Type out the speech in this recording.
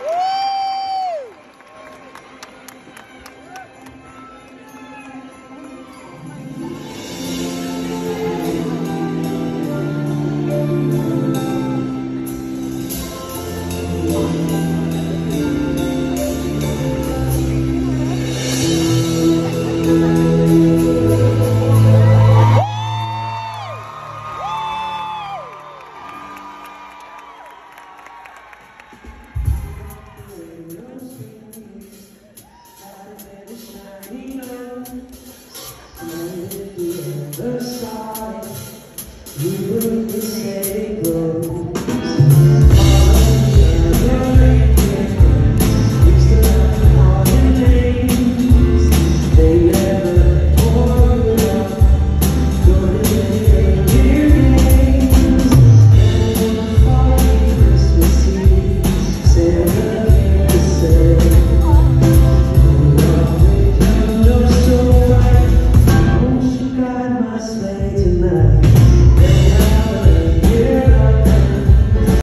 Woo! the other side, we would be safe. love.